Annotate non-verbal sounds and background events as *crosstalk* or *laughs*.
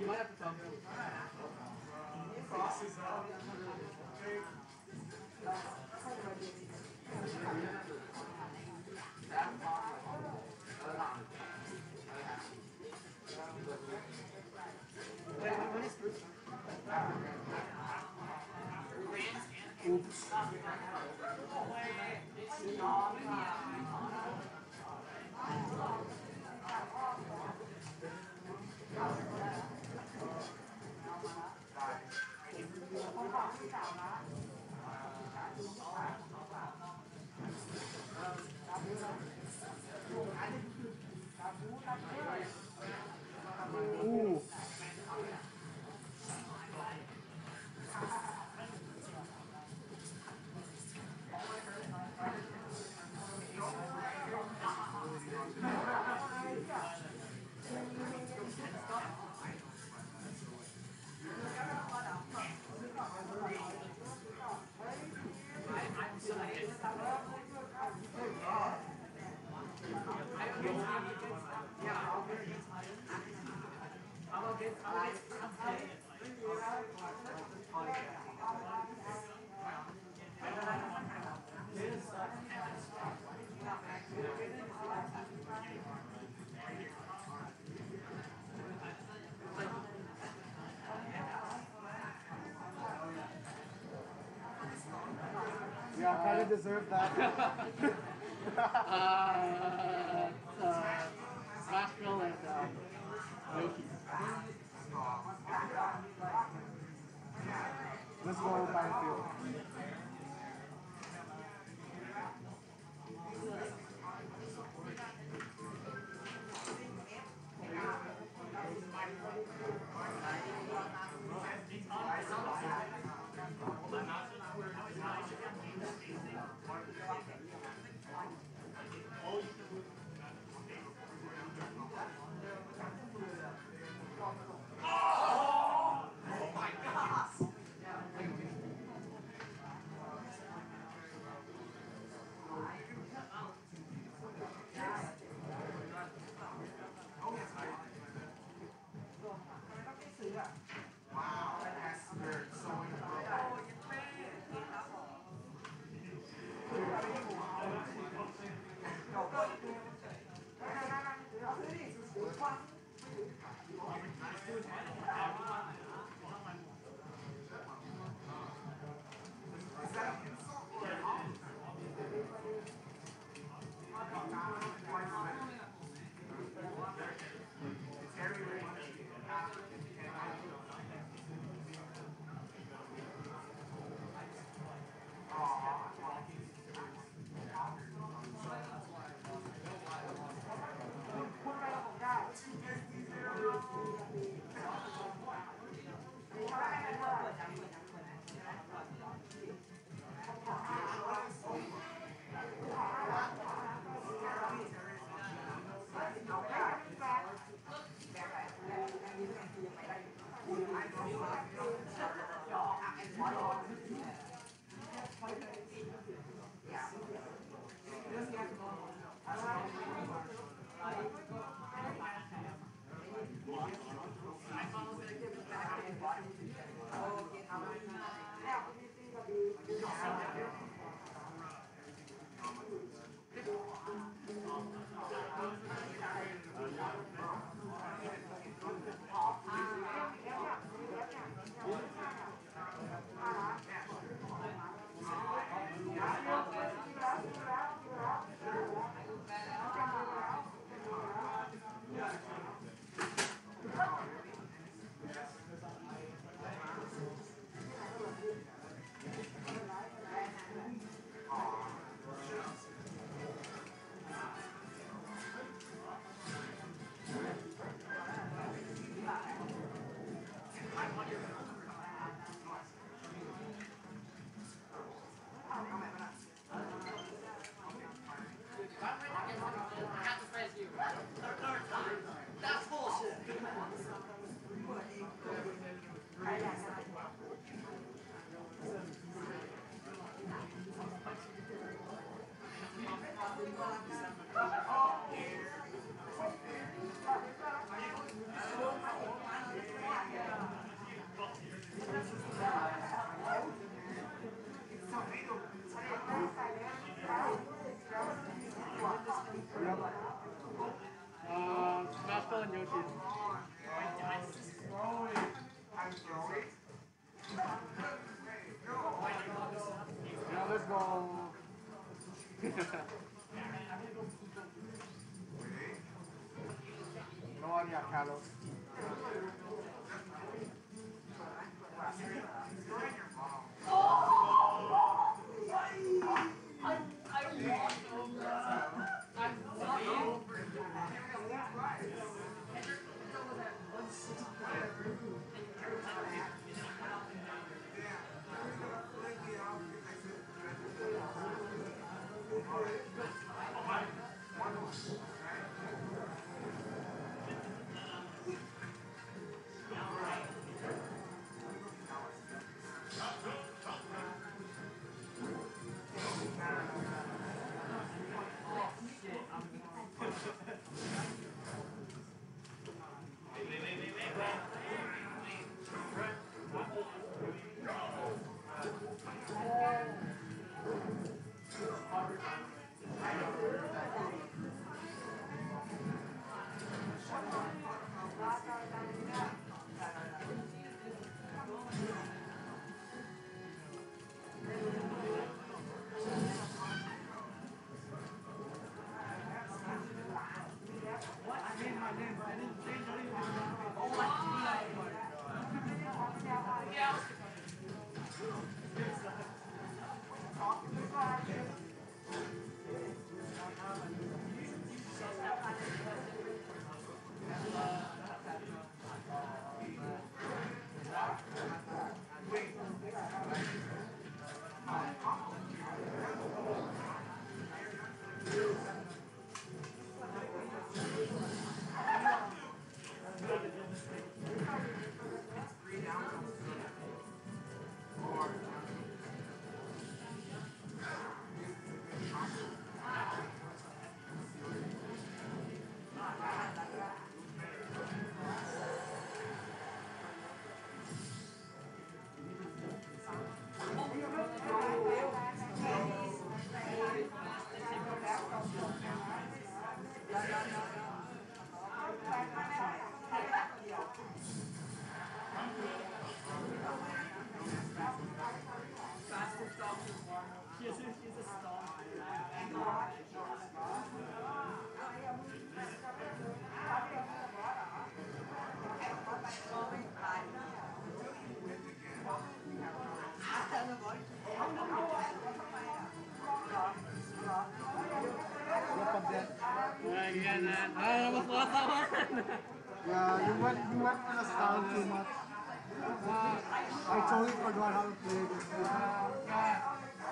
you I kind of deserve that. *laughs* Uh, uh, Smashville and uh. Let's go with Battlefield. on, Yoshi. I'm let's go. *laughs* no Carlos. Ah, mas. Yeah, you went you went for the style too much. I totally forgot how to play this. Ah,